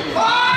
Fight!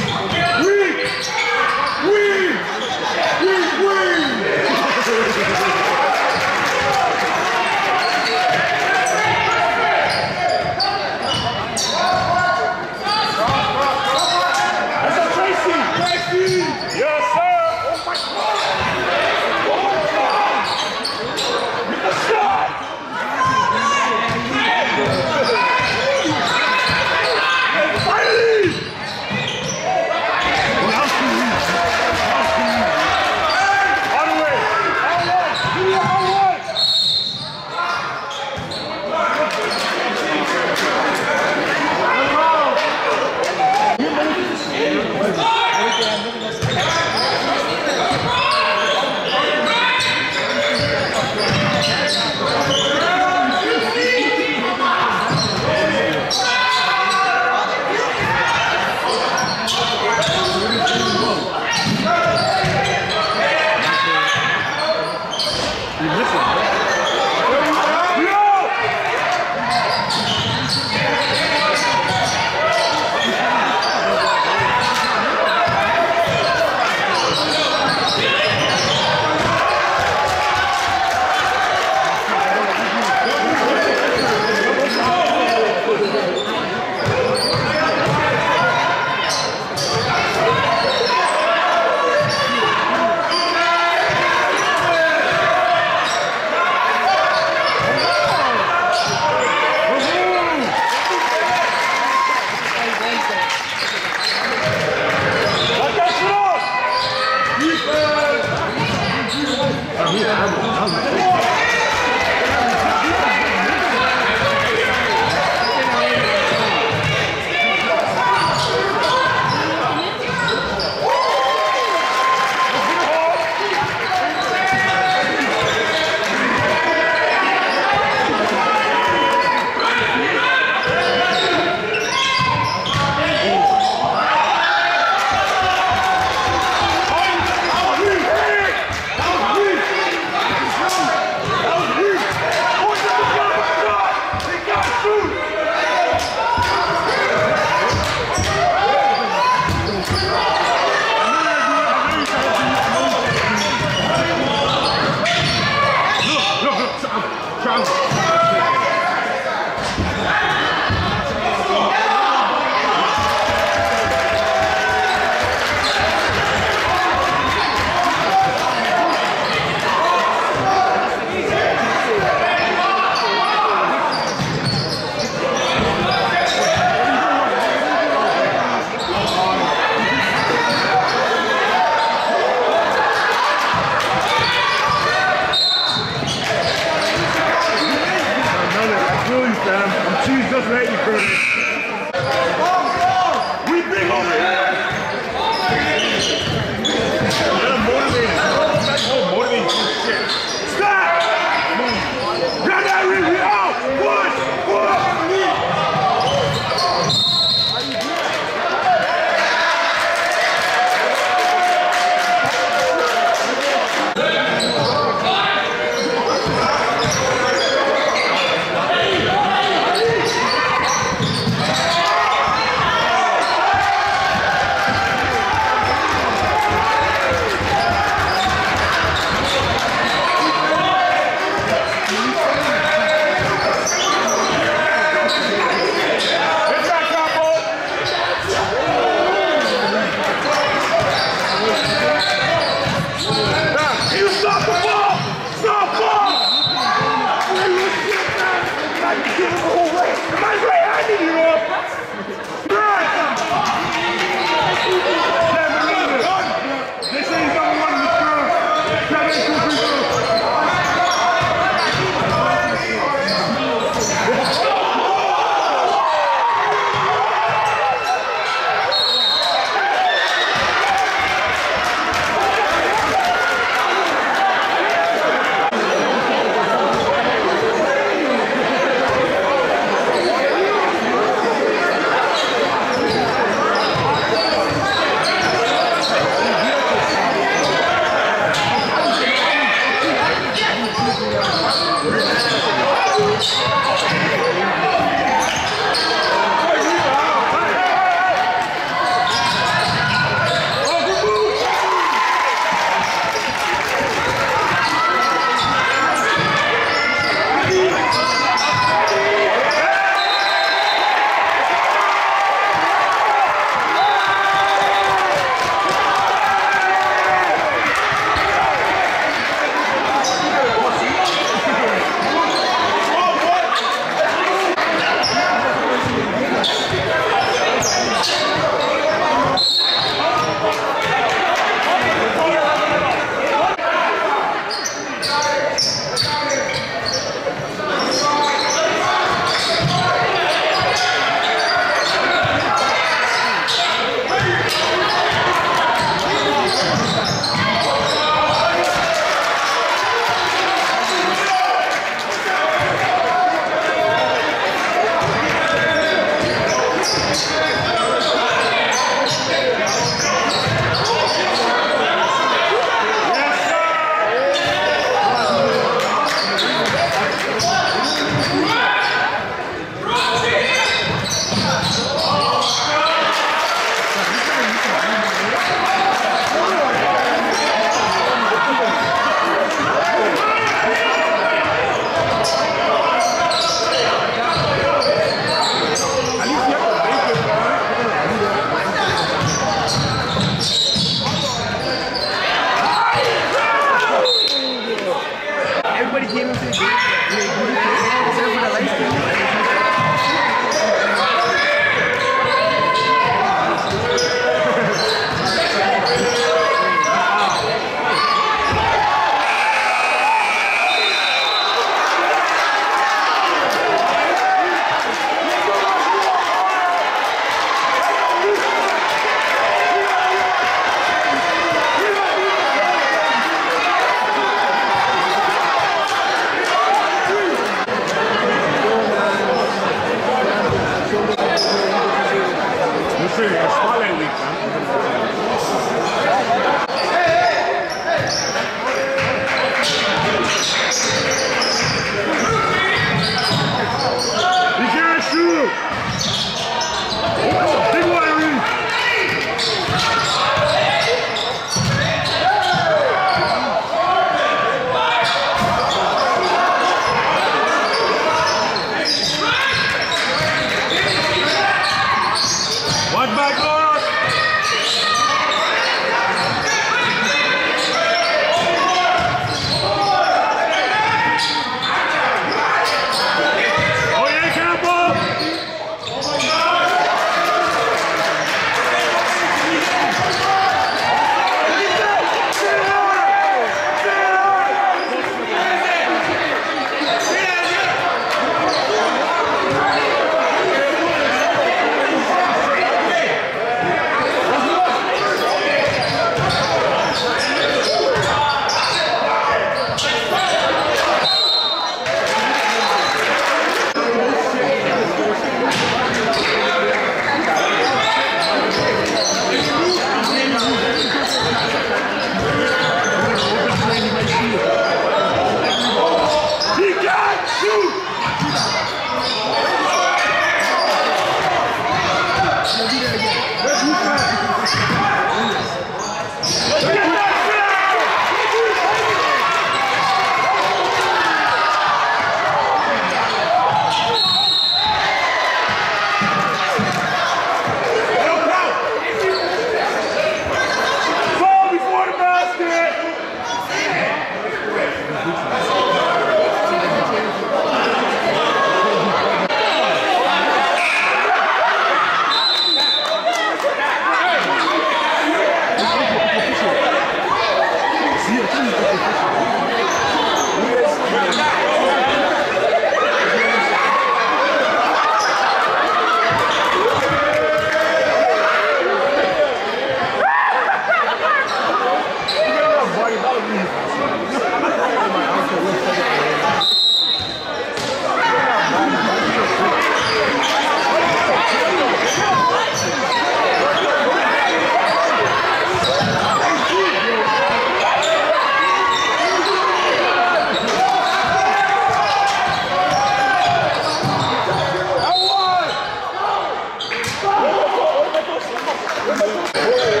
Boa!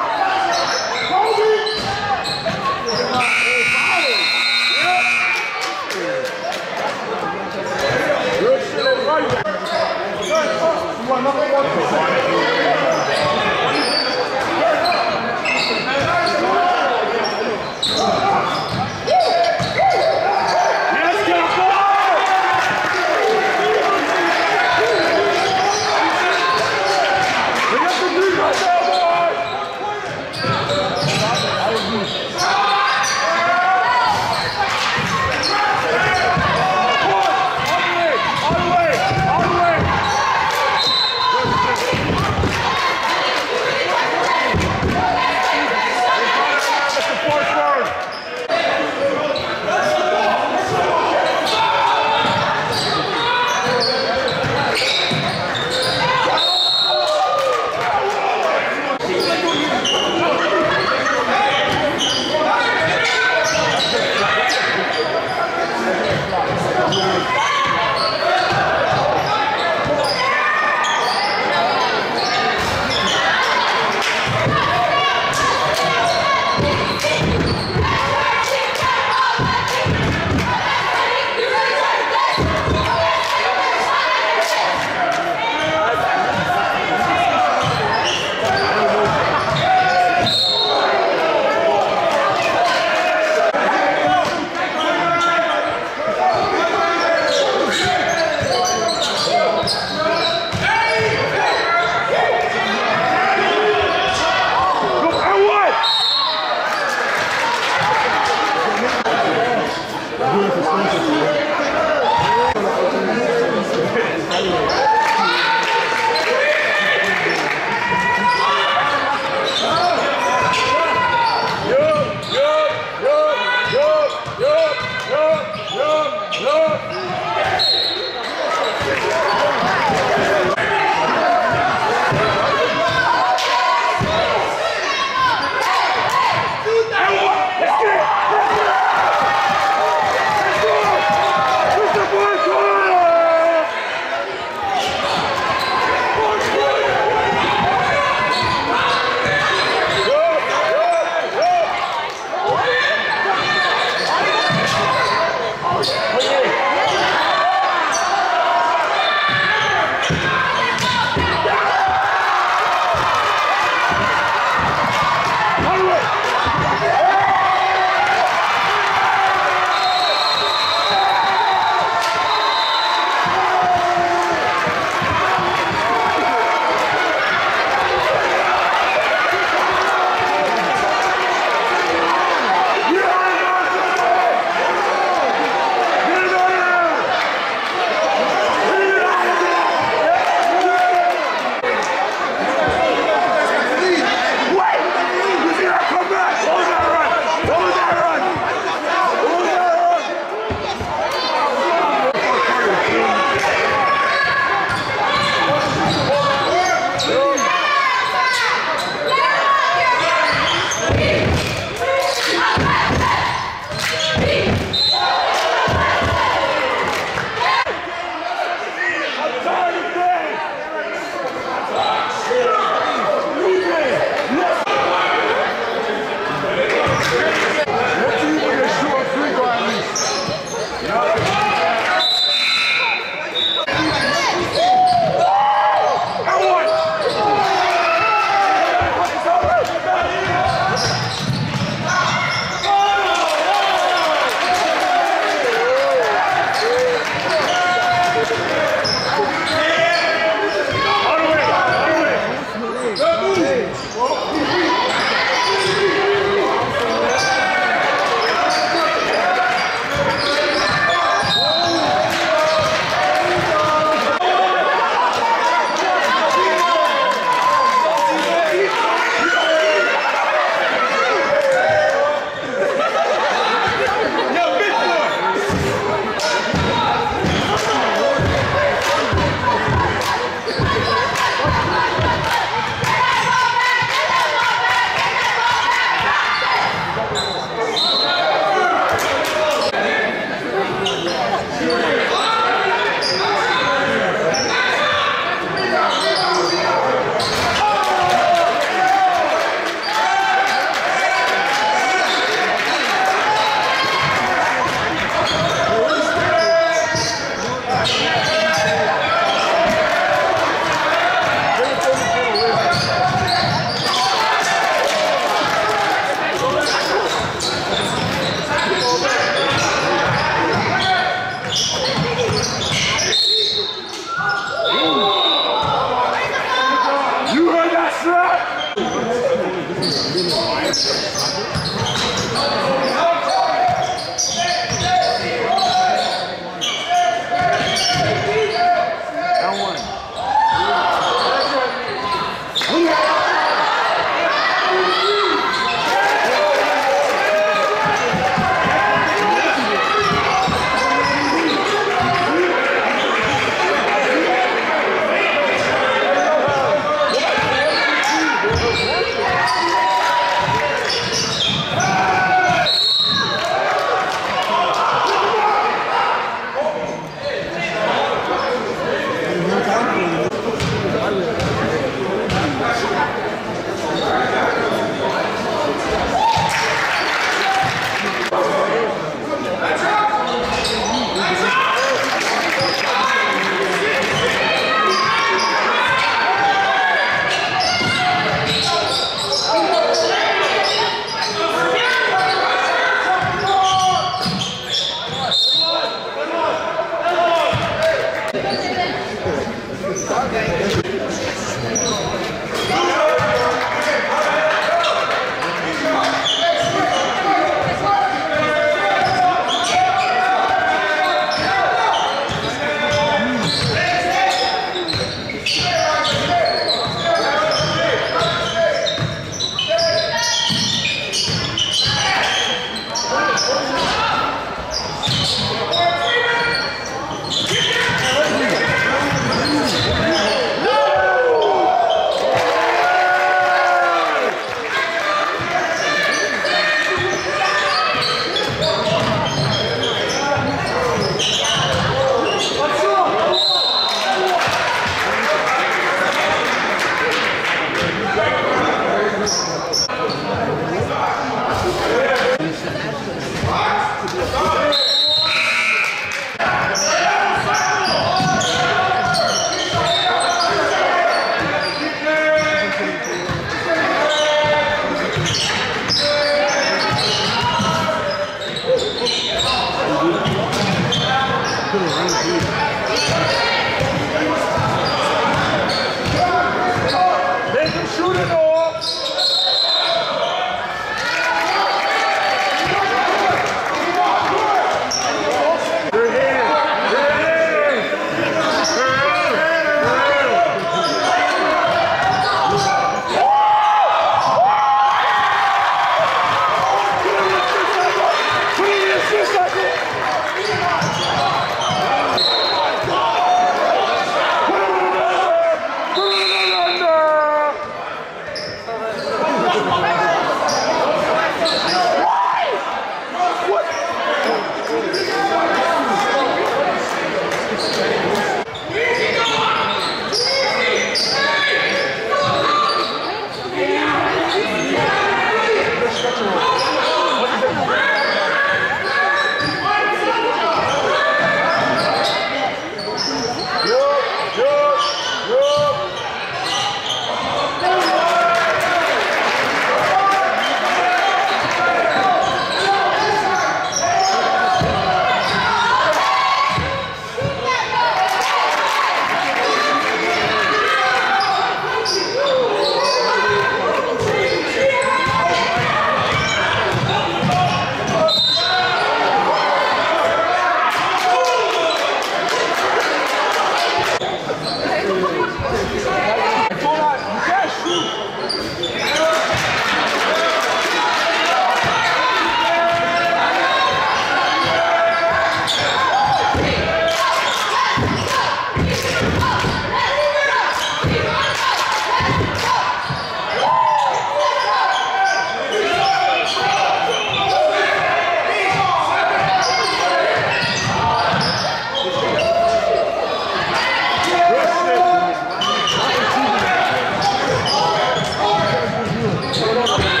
Okay.